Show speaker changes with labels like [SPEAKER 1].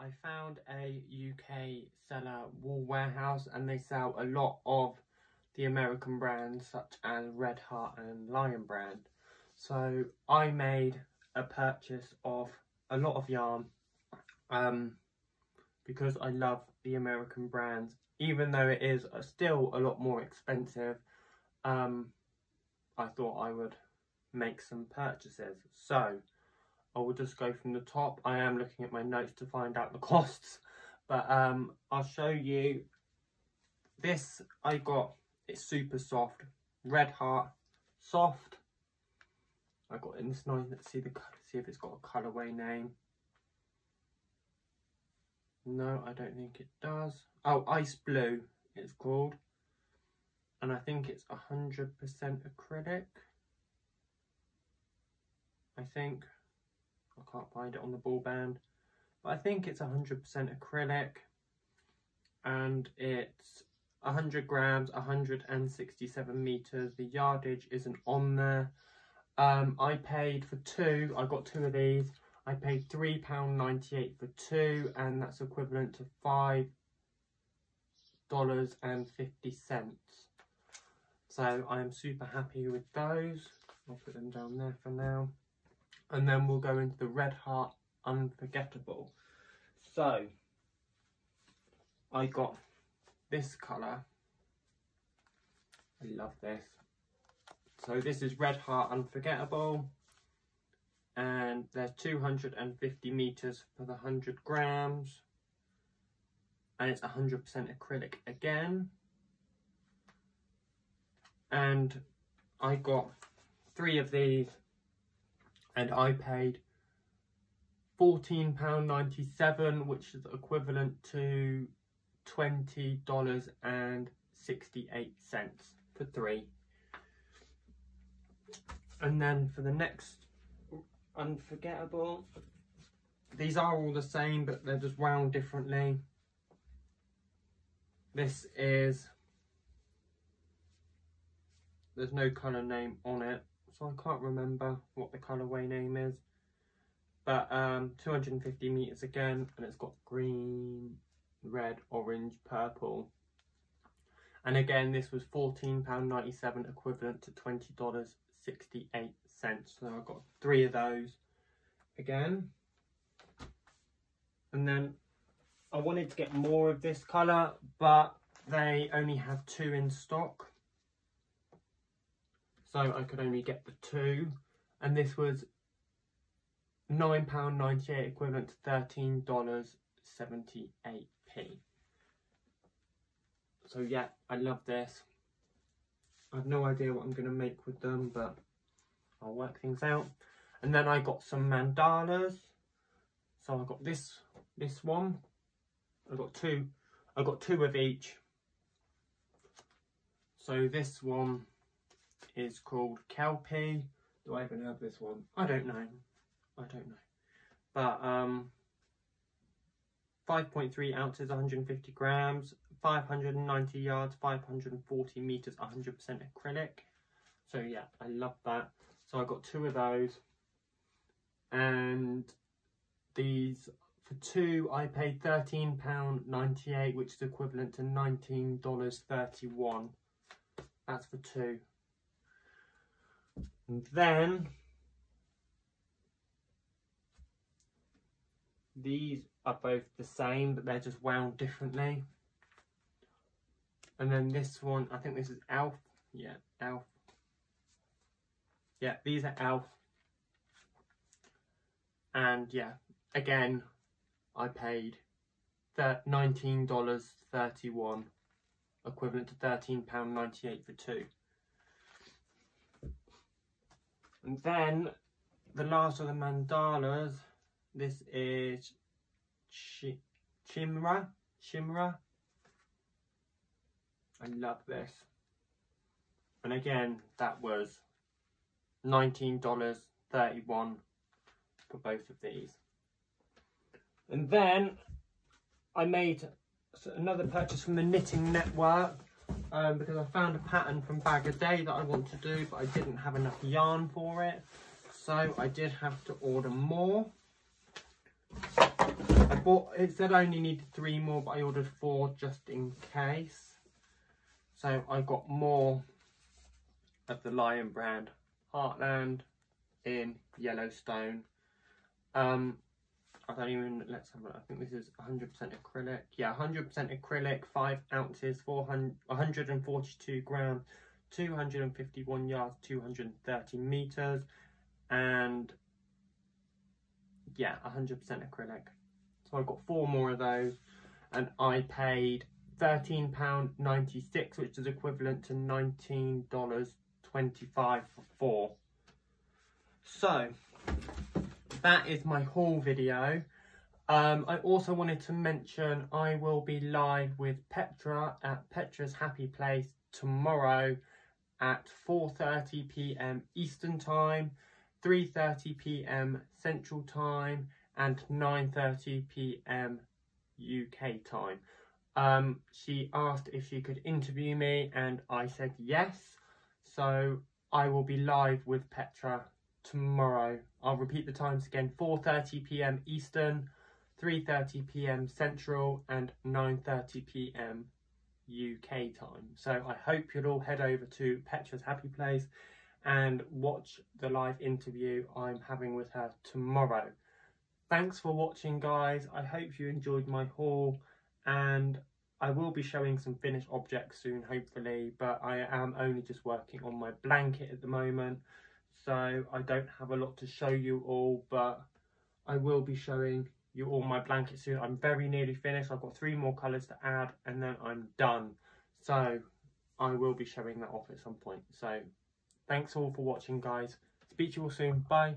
[SPEAKER 1] a UK seller Wool Warehouse and they sell a lot of the American brands such as Red Heart and Lion Brand. So I made a purchase of a lot of yarn um, because I love the American brands. Even though it is still a lot more expensive, um, I thought I would make some purchases. So I will just go from the top. I am looking at my notes to find out the costs, but um, I'll show you. This I got, it's super soft, Red Heart, soft. I got in this nice, let's see the see if it's got a colorway name. No, I don't think it does. Oh, Ice Blue it's called. And I think it's 100% acrylic. I think. I can't find it on the ball band. But I think it's 100% acrylic. And it's 100 grams, 167 meters. The yardage isn't on there. Um, I paid for two, I got two of these. I paid £3.98 for two, and that's equivalent to $5.50. So I am super happy with those. I'll put them down there for now and then we'll go into the Red Heart Unforgettable. So, I got this colour. I love this. So this is Red Heart Unforgettable. And there's 250 metres for the 100 grams. And it's 100% acrylic again. And I got three of these and I paid £14.97 which is equivalent to $20.68 for three. And then for the next unforgettable, these are all the same but they're just wound differently. This is, there's no colour name on it so I can't remember what the colourway name is. But um, 250 metres again, and it's got green, red, orange, purple. And again, this was £14.97, equivalent to $20.68. So I got three of those again. And then I wanted to get more of this colour, but they only have two in stock so I could only get the two and this was £9.98 equivalent to $13.78p. So yeah, I love this. I have no idea what I'm going to make with them, but I'll work things out. And then I got some mandalas. So I got this this one. I got two. I got two of each. So this one is called Kelpie. Do I even have this one? I don't know. I don't know. But um, 5.3 ounces, 150 grams, 590 yards, 540 meters, 100% acrylic. So yeah, I love that. So I got two of those. And these, for two, I paid £13.98, which is equivalent to $19.31. That's for two. And then these are both the same, but they're just wound differently. And then this one, I think this is Elf. Yeah, Elf. Yeah, these are Elf. And yeah, again, I paid $19.31, equivalent to £13.98 for two. And then the last of the mandalas, this is Shimra. Shimra. I love this. And again, that was $19.31 for both of these. And then I made another purchase from the Knitting Network um, because I found a pattern from Bag-O-Day that I want to do, but I didn't have enough yarn for it. So I did have to order more. I bought, it said I only needed three more, but I ordered four just in case. So I got more of the Lion brand Heartland in Yellowstone. Um, I don't even, let's have a look. I think this is 100% acrylic. Yeah, 100% acrylic, 5 ounces, 400, 142 grams, 251 yards, 230 meters, and yeah, 100% acrylic. So I've got four more of those, and I paid £13.96, which is equivalent to $19.25 for four. So, that is my haul video. Um, I also wanted to mention I will be live with Petra at Petra's Happy Place tomorrow at 4.30pm Eastern Time, 3.30pm Central Time and 9.30pm UK Time. Um, she asked if she could interview me and I said yes. So I will be live with Petra tomorrow. I'll repeat the times again, 4.30pm Eastern, 3.30pm Central and 9.30pm UK time. So I hope you'll all head over to Petra's Happy Place and watch the live interview I'm having with her tomorrow. Thanks for watching guys. I hope you enjoyed my haul and I will be showing some finished objects soon hopefully but I am only just working on my blanket at the moment so I don't have a lot to show you all but I will be showing you all my blanket soon I'm very nearly finished. I've got three more colours to add and then I'm done. So I will be showing that off at some point. So thanks all for watching guys. Speak to you all soon. Bye